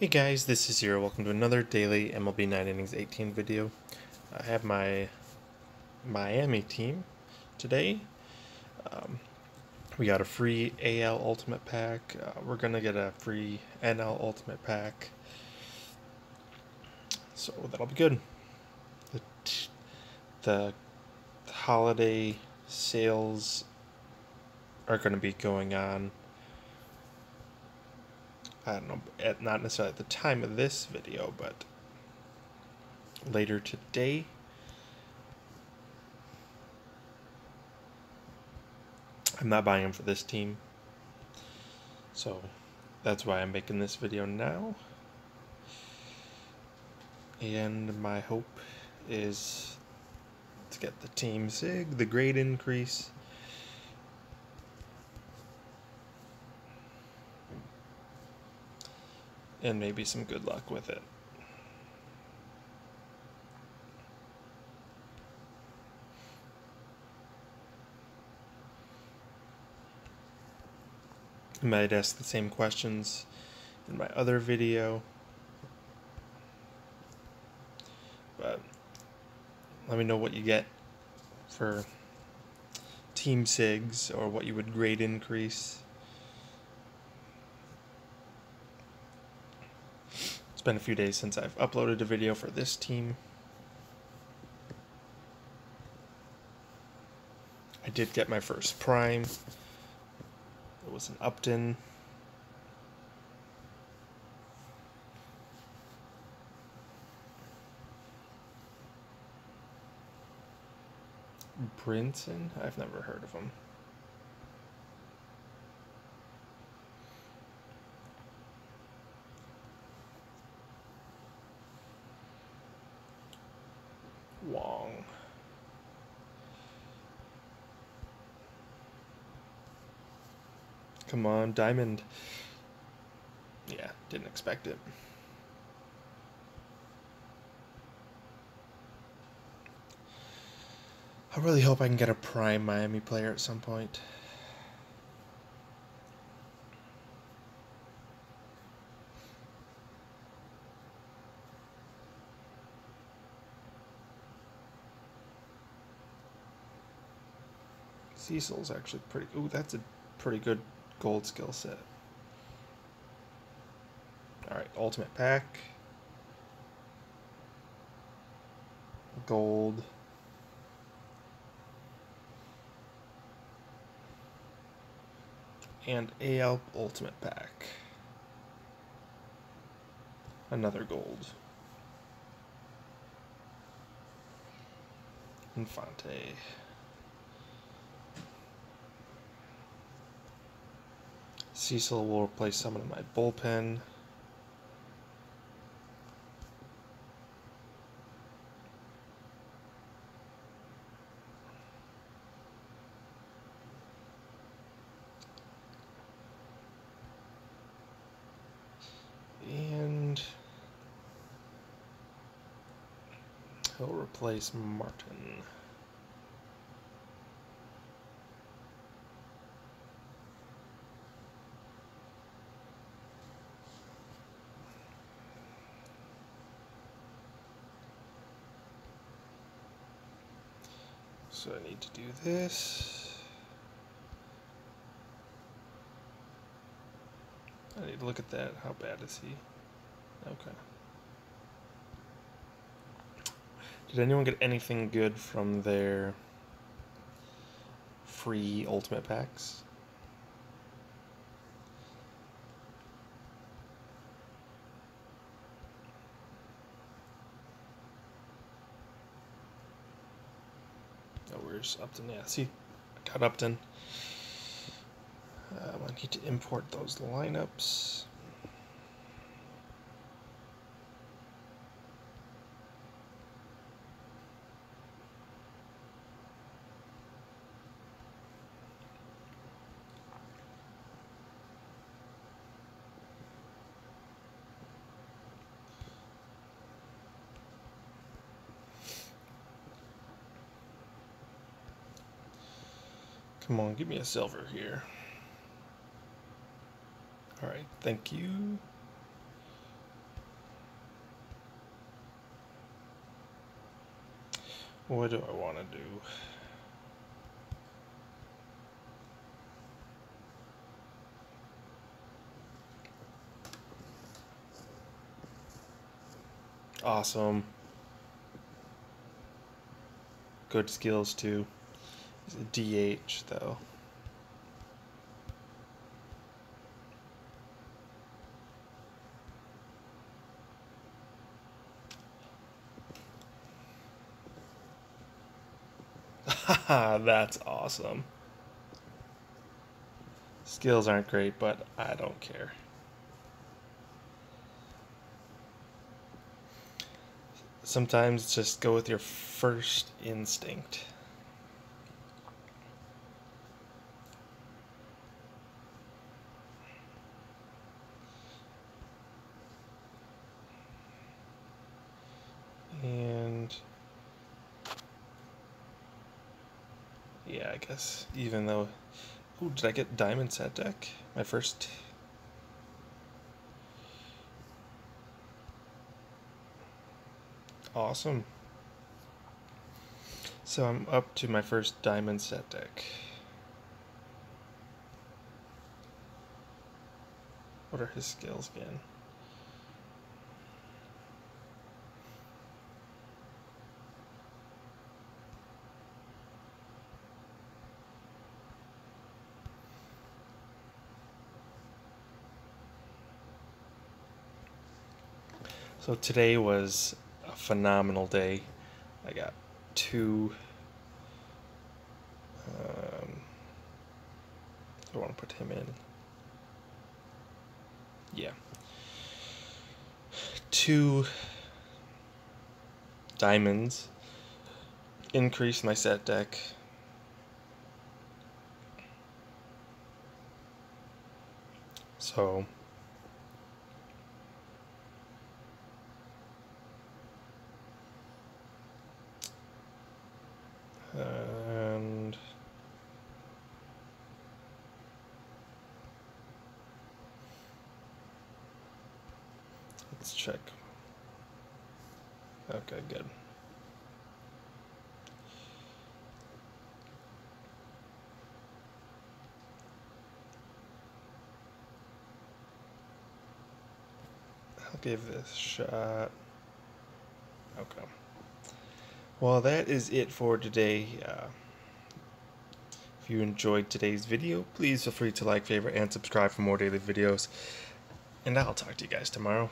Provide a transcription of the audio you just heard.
Hey guys, this is Heero. Welcome to another daily MLB 9 Innings 18 video. I have my Miami team today. Um, we got a free AL Ultimate Pack. Uh, we're going to get a free NL Ultimate Pack. So that'll be good. The, the holiday sales are going to be going on I don't know, at, not necessarily at the time of this video, but later today. I'm not buying them for this team. So that's why I'm making this video now. And my hope is to get the team SIG, the grade increase, and maybe some good luck with it. I might ask the same questions in my other video. But let me know what you get for team SIGs or what you would grade increase. It's been a few days since I've uploaded a video for this team. I did get my first prime. It was an Upton. Brinson? I've never heard of him. Wong. Come on, Diamond. Yeah, didn't expect it. I really hope I can get a prime Miami player at some point. Cecil's actually pretty. Ooh, that's a pretty good gold skill set. All right, ultimate pack. Gold. And AL Ultimate Pack. Another gold. Infante. Cecil will replace someone in my bullpen. And he'll replace Martin. So I need to do this. I need to look at that. How bad is he? Okay. Did anyone get anything good from their free ultimate packs? Upton? Yeah, see, I got Upton. Um, I need to import those lineups. Come on, give me a silver here. All right, thank you. What do I want to do? Awesome. Good skills too. DH though. That's awesome. Skills aren't great, but I don't care. Sometimes just go with your first instinct. And yeah, I guess even though, oh, did I get diamond set deck? My first. Awesome. So I'm up to my first diamond set deck. What are his skills again? So today was a phenomenal day. I got two. Um, I want to put him in. Yeah. Two diamonds. Increase my set deck. So let's check. Okay, good. I'll give this a shot. Okay. Well, that is it for today. Uh, if you enjoyed today's video, please feel free to like, favorite, and subscribe for more daily videos. And I'll talk to you guys tomorrow.